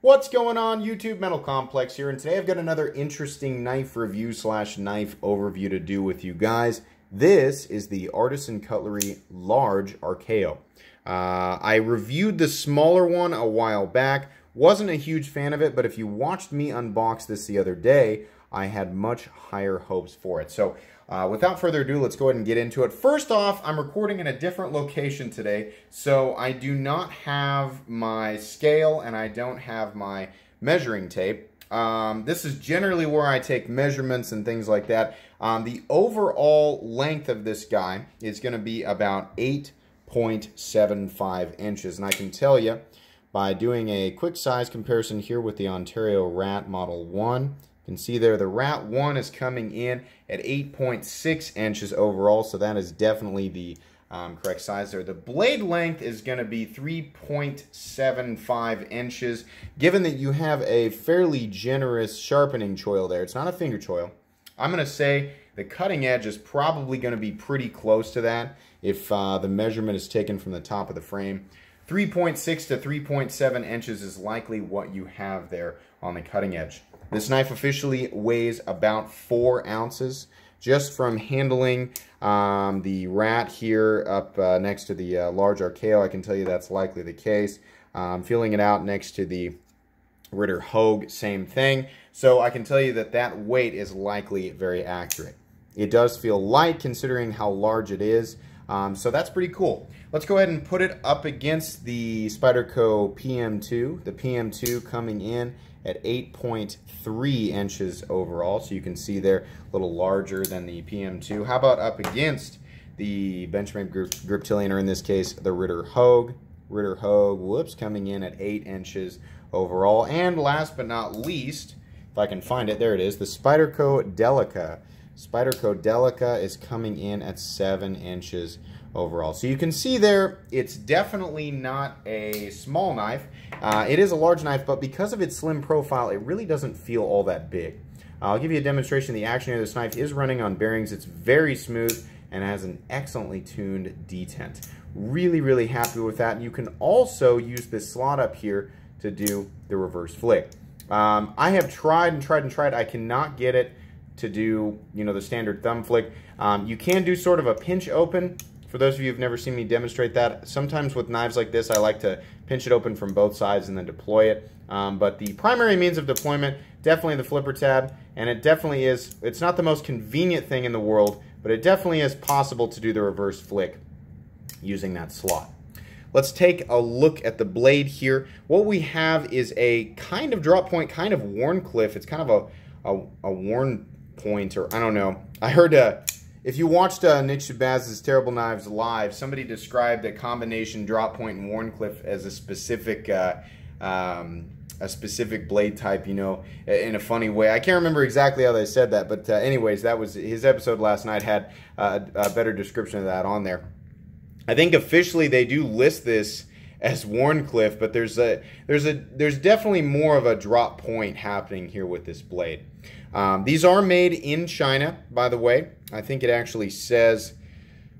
What's going on YouTube Metal Complex here and today I've got another interesting knife review slash knife overview to do with you guys. This is the Artisan Cutlery Large Archaeo. Uh, I reviewed the smaller one a while back, wasn't a huge fan of it, but if you watched me unbox this the other day, I had much higher hopes for it. So uh, without further ado, let's go ahead and get into it. First off, I'm recording in a different location today, so I do not have my scale and I don't have my measuring tape. Um, this is generally where I take measurements and things like that. Um, the overall length of this guy is going to be about 8.75 inches, and I can tell you by doing a quick size comparison here with the Ontario Rat Model 1 can see there the Rat 1 is coming in at 8.6 inches overall, so that is definitely the um, correct size there. The blade length is going to be 3.75 inches, given that you have a fairly generous sharpening choil there. It's not a finger choil. I'm going to say the cutting edge is probably going to be pretty close to that if uh, the measurement is taken from the top of the frame. 3.6 to 3.7 inches is likely what you have there on the cutting edge. This knife officially weighs about four ounces. Just from handling um, the rat here up uh, next to the uh, large Archaeo, I can tell you that's likely the case. Um, feeling it out next to the Ritter Hogue, same thing. So I can tell you that that weight is likely very accurate. It does feel light considering how large it is. Um, so that's pretty cool. Let's go ahead and put it up against the Spyderco PM2. The PM2 coming in at 8.3 inches overall. So you can see they're a little larger than the PM2. How about up against the Benchmade grip, Griptilian, or in this case, the Ritter Hogue. Ritter Hogue, whoops, coming in at 8 inches overall. And last but not least, if I can find it, there it is, the Spyderco Delica. Spyderco Delica is coming in at 7 inches overall. So you can see there, it's definitely not a small knife. Uh, it is a large knife, but because of its slim profile, it really doesn't feel all that big. I'll give you a demonstration. The action of this knife is running on bearings. It's very smooth and has an excellently tuned detent. Really, really happy with that. You can also use this slot up here to do the reverse flick. Um, I have tried and tried and tried. I cannot get it to do, you know, the standard thumb flick. Um, you can do sort of a pinch open, for those of you who've never seen me demonstrate that, sometimes with knives like this, I like to pinch it open from both sides and then deploy it. Um, but the primary means of deployment, definitely the flipper tab, and it definitely is, it's not the most convenient thing in the world, but it definitely is possible to do the reverse flick using that slot. Let's take a look at the blade here. What we have is a kind of drop point, kind of Wharncliffe. It's kind of a, a, a worn point, or I don't know. I heard a, if you watched uh, Nick Shabazz's Terrible Knives live, somebody described a combination drop point and Wharncliffe as a specific uh, um, a specific blade type, you know, in a funny way. I can't remember exactly how they said that, but uh, anyways, that was his episode last night had uh, a better description of that on there. I think officially they do list this as Wharncliffe, but there's a there's a there's definitely more of a drop point happening here with this blade. Um, these are made in China, by the way. I think it actually says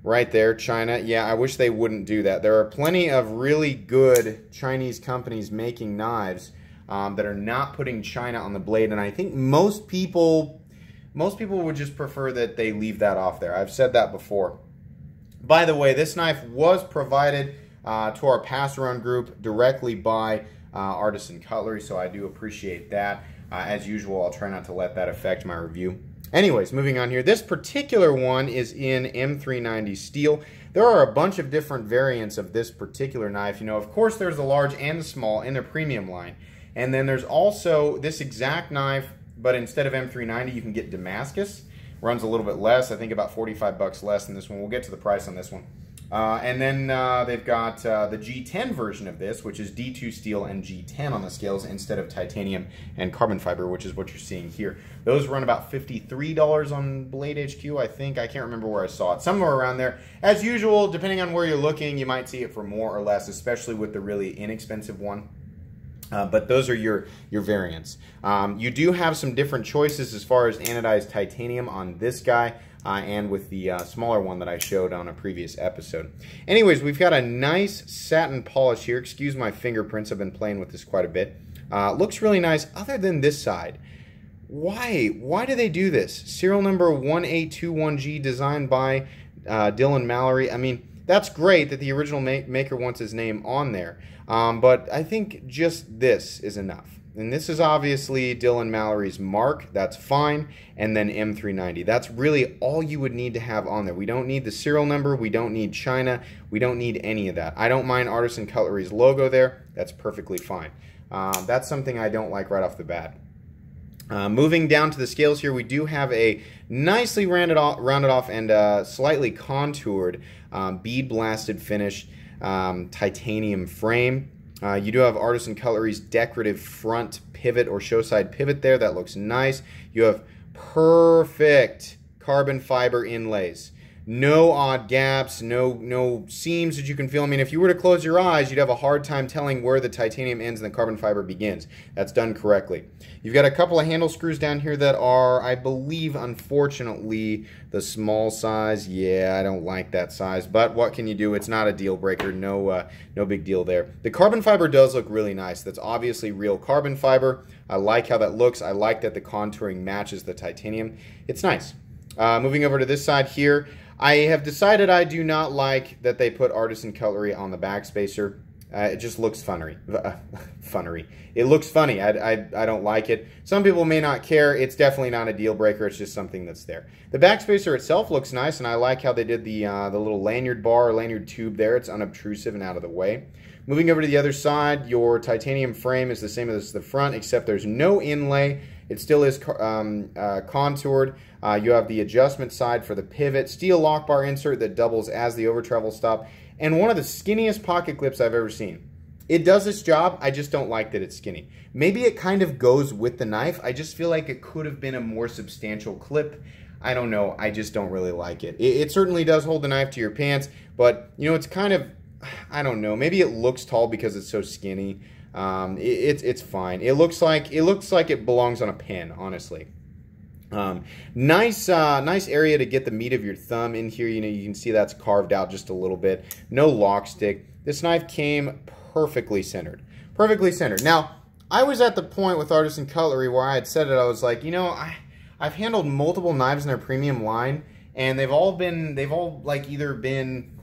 right there, China. Yeah, I wish they wouldn't do that. There are plenty of really good Chinese companies making knives um, that are not putting China on the blade, and I think most people most people would just prefer that they leave that off there. I've said that before. By the way, this knife was provided uh, to our pass around group directly by uh, Artisan Cutlery, so I do appreciate that. Uh, as usual, I'll try not to let that affect my review. Anyways, moving on here. This particular one is in M390 steel. There are a bunch of different variants of this particular knife. You know, of course, there's the large and the small in the premium line. And then there's also this exact knife, but instead of M390, you can get Damascus. Runs a little bit less, I think about 45 bucks less than this one. We'll get to the price on this one. Uh, and then uh, they've got uh, the G10 version of this, which is D2 steel and G10 on the scales instead of titanium and carbon fiber, which is what you're seeing here. Those run about $53 on Blade HQ, I think. I can't remember where I saw it. Somewhere around there. As usual, depending on where you're looking, you might see it for more or less, especially with the really inexpensive one. Uh, but those are your, your variants. Um, you do have some different choices as far as anodized titanium on this guy uh, and with the uh, smaller one that I showed on a previous episode. Anyways, we've got a nice satin polish here. Excuse my fingerprints, I've been playing with this quite a bit. Uh, looks really nice other than this side. Why? Why do they do this? Serial number 1821G designed by uh, Dylan Mallory. I mean, that's great that the original ma maker wants his name on there. Um, but I think just this is enough. And this is obviously Dylan Mallory's mark. That's fine. And then M390. That's really all you would need to have on there. We don't need the serial number. We don't need China. We don't need any of that. I don't mind Artisan Cutlery's logo there. That's perfectly fine. Um, that's something I don't like right off the bat. Uh, moving down to the scales here, we do have a nicely rounded off, rounded off and uh, slightly contoured um, bead blasted finish um, titanium frame. Uh, you do have Artisan Cutlery's decorative front pivot or show side pivot there. That looks nice. You have perfect carbon fiber inlays no odd gaps, no no seams that you can feel. I mean, if you were to close your eyes, you'd have a hard time telling where the titanium ends and the carbon fiber begins. That's done correctly. You've got a couple of handle screws down here that are, I believe, unfortunately, the small size. Yeah, I don't like that size, but what can you do? It's not a deal breaker. No, uh, no big deal there. The carbon fiber does look really nice. That's obviously real carbon fiber. I like how that looks. I like that the contouring matches the titanium. It's nice. Uh, moving over to this side here, I have decided I do not like that they put Artisan Cutlery on the backspacer. Uh, it just looks funnery. funnery. It looks funny. I, I, I don't like it. Some people may not care. It's definitely not a deal breaker. It's just something that's there. The backspacer itself looks nice, and I like how they did the, uh, the little lanyard bar or lanyard tube there. It's unobtrusive and out of the way. Moving over to the other side, your titanium frame is the same as the front, except there's no inlay. It still is um, uh, contoured. Uh, you have the adjustment side for the pivot, steel lock bar insert that doubles as the over travel stop, and one of the skinniest pocket clips I've ever seen. It does its job, I just don't like that it's skinny. Maybe it kind of goes with the knife, I just feel like it could have been a more substantial clip. I don't know, I just don't really like it. It, it certainly does hold the knife to your pants, but you know, it's kind of, I don't know, maybe it looks tall because it's so skinny. Um, it, it's it's fine. It looks like it looks like it belongs on a pin, honestly. Um, nice, uh, nice area to get the meat of your thumb in here. You know, you can see that's carved out just a little bit. No lock stick. This knife came perfectly centered. Perfectly centered. Now, I was at the point with Artisan Cutlery where I had said it. I was like, you know, I, I've handled multiple knives in their premium line, and they've all been, they've all like either been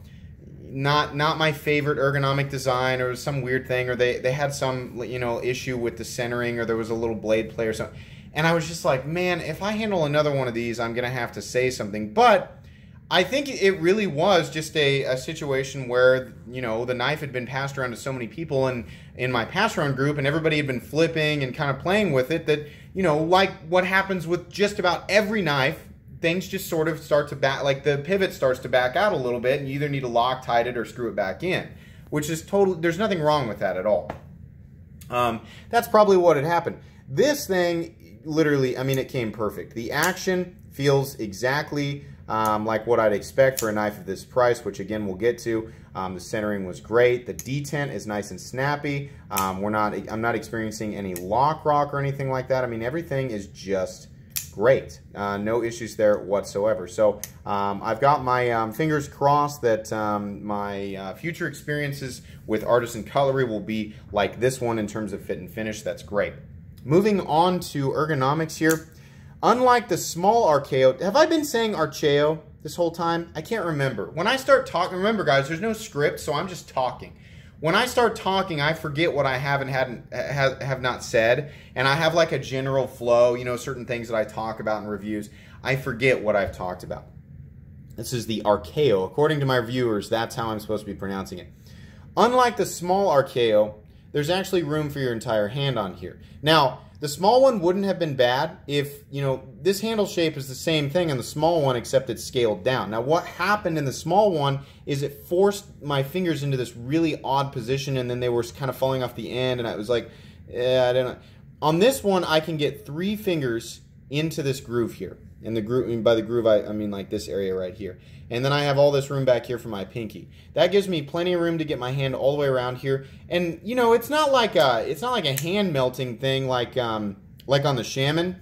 not not my favorite ergonomic design or some weird thing or they they had some you know issue with the centering or there was a little blade play or something. And i was just like man if i handle another one of these i'm gonna have to say something. But i think it really was just a, a situation where you know the knife had been passed around to so many people and in my pass around group and everybody had been flipping and kind of playing with it that you know like what happens with just about every knife things just sort of start to back, like the pivot starts to back out a little bit, and you either need to Loctite it or screw it back in, which is totally, there's nothing wrong with that at all. Um, that's probably what had happened. This thing, literally, I mean, it came perfect. The action feels exactly um, like what I'd expect for a knife of this price, which again we'll get to. Um, the centering was great. The detent is nice and snappy. Um, we're not, I'm not experiencing any lock rock or anything like that. I mean, everything is just great. Uh, no issues there whatsoever. So um, I've got my um, fingers crossed that um, my uh, future experiences with Artisan Cutlery will be like this one in terms of fit and finish. That's great. Moving on to ergonomics here. Unlike the small Archaeo, have I been saying Archaeo this whole time? I can't remember. When I start talking, remember guys, there's no script, so I'm just talking when I start talking, I forget what I haven't hadn't have, have not said, and I have like a general flow. You know, certain things that I talk about in reviews. I forget what I've talked about. This is the Archaeo. According to my viewers, that's how I'm supposed to be pronouncing it. Unlike the small Archaeo, there's actually room for your entire hand on here. Now, the small one wouldn't have been bad if, you know, this handle shape is the same thing on the small one except it's scaled down. Now what happened in the small one is it forced my fingers into this really odd position and then they were kind of falling off the end and I was like, yeah, I don't know. On this one, I can get three fingers into this groove here. And the groove, by the groove, I, I mean like this area right here. And then I have all this room back here for my pinky. That gives me plenty of room to get my hand all the way around here. And you know, it's not like a, it's not like a hand melting thing like um, like on the Shaman.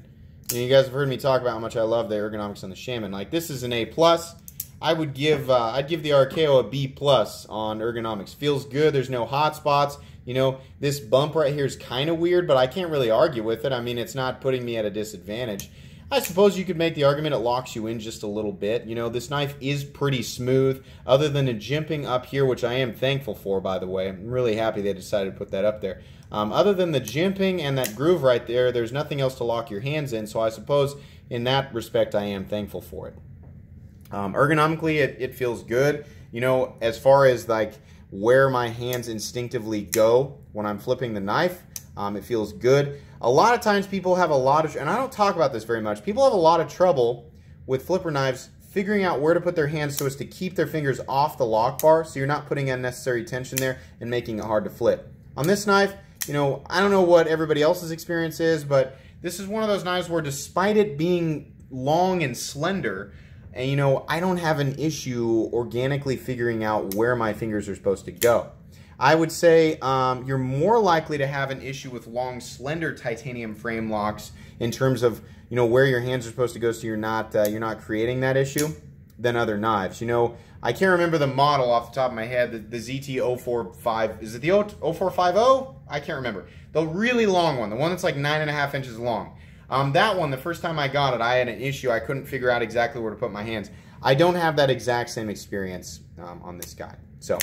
And you guys have heard me talk about how much I love the ergonomics on the Shaman. Like this is an A plus. I would give uh, I'd give the Archaeo a B plus on ergonomics. Feels good. There's no hot spots. You know, this bump right here is kind of weird, but I can't really argue with it. I mean, it's not putting me at a disadvantage. I suppose you could make the argument it locks you in just a little bit. You know, this knife is pretty smooth, other than the jimping up here, which I am thankful for, by the way. I'm really happy they decided to put that up there. Um, other than the jimping and that groove right there, there's nothing else to lock your hands in, so I suppose in that respect I am thankful for it. Um, ergonomically, it, it feels good. You know, as far as like where my hands instinctively go when I'm flipping the knife, um, it feels good. A lot of times people have a lot of, and I don't talk about this very much, people have a lot of trouble with flipper knives figuring out where to put their hands so as to keep their fingers off the lock bar so you're not putting unnecessary tension there and making it hard to flip. On this knife, you know, I don't know what everybody else's experience is, but this is one of those knives where despite it being long and slender, and you know, I don't have an issue organically figuring out where my fingers are supposed to go. I would say um, you're more likely to have an issue with long, slender titanium frame locks in terms of you know where your hands are supposed to go, so you're not uh, you're not creating that issue than other knives. You know, I can't remember the model off the top of my head. The, the ZT045 is it the 0450? I can't remember. The really long one, the one that's like nine and a half inches long. Um, that one, the first time I got it, I had an issue. I couldn't figure out exactly where to put my hands. I don't have that exact same experience um, on this guy. So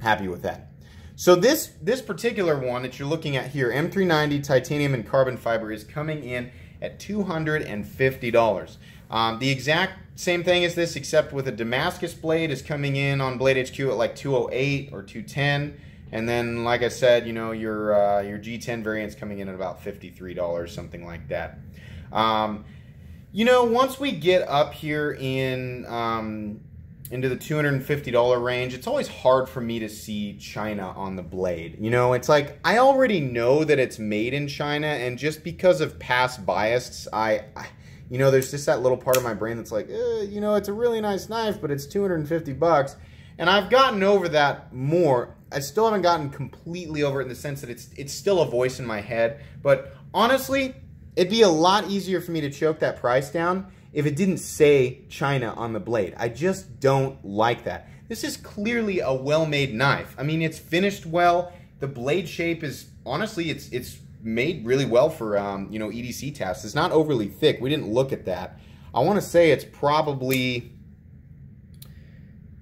happy with that. So this, this particular one that you're looking at here, M390 titanium and carbon fiber is coming in at $250. Um, the exact same thing as this except with a Damascus blade is coming in on Blade HQ at like 208 or 210. And then, like I said, you know, your, uh, your G10 variant's coming in at about $53, something like that. Um, you know, once we get up here in um, into the $250 range, it's always hard for me to see China on the blade. You know, it's like I already know that it's made in China, and just because of past bias, I, I you know, there's just that little part of my brain that's like, eh, you know, it's a really nice knife, but it's 250 bucks. And I've gotten over that more. I still haven't gotten completely over it in the sense that it's it's still a voice in my head. But honestly, it'd be a lot easier for me to choke that price down if it didn't say China on the blade. I just don't like that. This is clearly a well-made knife. I mean, it's finished well. The blade shape is, honestly, it's it's made really well for, um, you know, EDC tasks. It's not overly thick. We didn't look at that. I want to say it's probably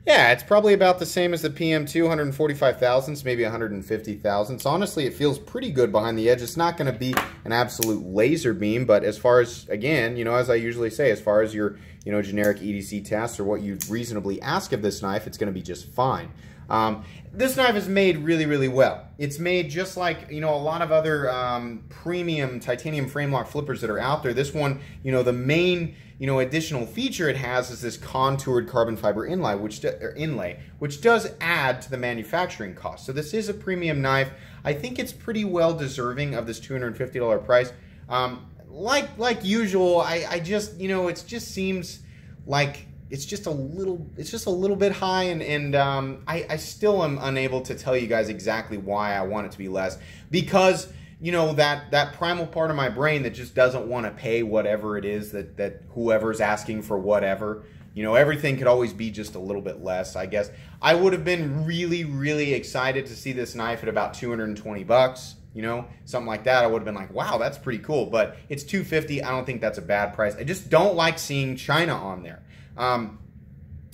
yeah, it's probably about the same as the PM2, 145 thousandths, maybe 150 thousandths. Honestly, it feels pretty good behind the edge. It's not going to be an absolute laser beam, but as far as, again, you know, as I usually say, as far as your, you know, generic EDC tests or what you reasonably ask of this knife, it's going to be just fine. Um, this knife is made really, really well. It's made just like, you know, a lot of other um, premium titanium frame lock flippers that are out there. This one, you know, the main, you know, additional feature it has is this contoured carbon fiber inlay, which, do, inlay, which does add to the manufacturing cost. So this is a premium knife. I think it's pretty well deserving of this $250 price. Um, like, like usual, I, I just, you know, it just seems like it's just a little it's just a little bit high and and um, I, I still am unable to tell you guys exactly why I want it to be less because you know that that primal part of my brain that just doesn't want to pay whatever it is that that whoever's asking for whatever you know everything could always be just a little bit less I guess. I would have been really really excited to see this knife at about 220 bucks you know something like that. I would have been like wow that's pretty cool but it's 250 I don't think that's a bad price. I just don't like seeing China on there um,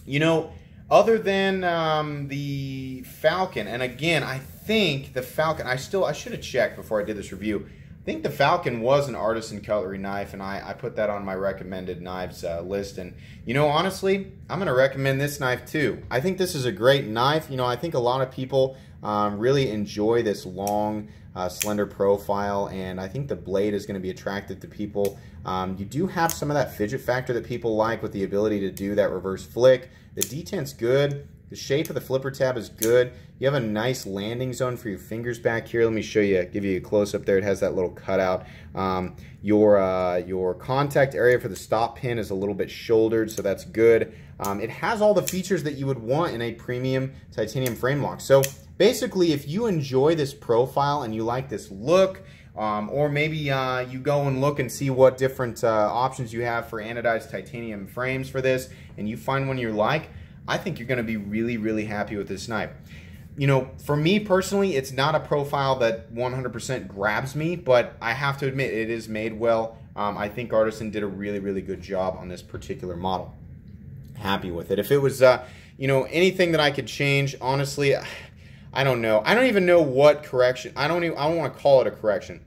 you know, other than um, the Falcon, and again, I think the Falcon, I still, I should have checked before I did this review. I think the Falcon was an artisan cutlery knife, and I, I put that on my recommended knives uh, list. And, you know, honestly, I'm going to recommend this knife too. I think this is a great knife. You know, I think a lot of people um, really enjoy this long, uh, slender profile, and I think the blade is going to be attractive to people. Um, you do have some of that fidget factor that people like with the ability to do that reverse flick. The detent's good. The shape of the flipper tab is good. You have a nice landing zone for your fingers back here. Let me show you, give you a close up there. It has that little cutout. Um, your, uh, your contact area for the stop pin is a little bit shouldered, so that's good. Um, it has all the features that you would want in a premium titanium frame lock. So basically, if you enjoy this profile and you like this look, um, or maybe uh, you go and look and see what different uh, options you have for anodized titanium frames for this, and you find one you like, I think you're going to be really, really happy with this knife. You know, for me personally, it's not a profile that 100% grabs me, but I have to admit it is made well. Um, I think Artisan did a really, really good job on this particular model. Happy with it. If it was, uh, you know, anything that I could change, honestly, I don't know. I don't even know what correction. I don't even. I don't want to call it a correction.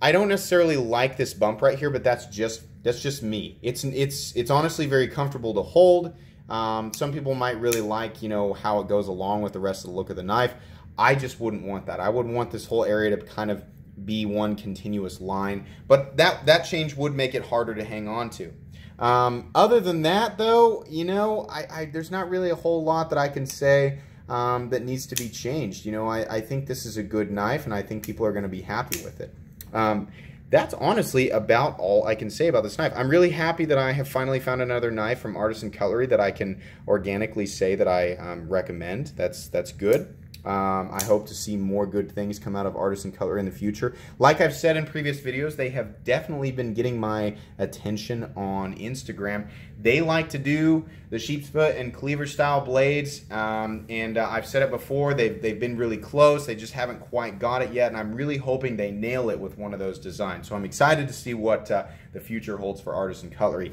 I don't necessarily like this bump right here, but that's just that's just me. It's it's it's honestly very comfortable to hold. Um, some people might really like, you know, how it goes along with the rest of the look of the knife. I just wouldn't want that. I would want this whole area to kind of be one continuous line, but that, that change would make it harder to hang on to. Um, other than that, though, you know, I, I, there's not really a whole lot that I can say um, that needs to be changed. You know, I, I think this is a good knife, and I think people are going to be happy with it. Um, that's honestly about all I can say about this knife. I'm really happy that I have finally found another knife from Artisan Cutlery that I can organically say that I um, recommend. That's that's good. Um, I hope to see more good things come out of Artisan Cutlery in the future. Like I've said in previous videos, they have definitely been getting my attention on Instagram. They like to do the sheep's foot and cleaver style blades, um, and uh, I've said it before, they've, they've been really close. They just haven't quite got it yet, and I'm really hoping they nail it with one of those designs. So I'm excited to see what uh, the future holds for Artisan Cutlery.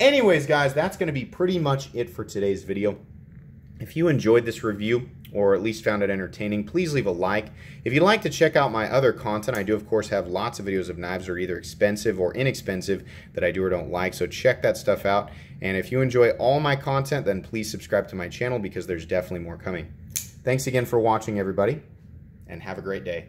Anyways, guys, that's going to be pretty much it for today's video. If you enjoyed this review, or at least found it entertaining, please leave a like. If you'd like to check out my other content, I do of course have lots of videos of knives that are either expensive or inexpensive that I do or don't like, so check that stuff out. And if you enjoy all my content, then please subscribe to my channel because there's definitely more coming. Thanks again for watching, everybody, and have a great day.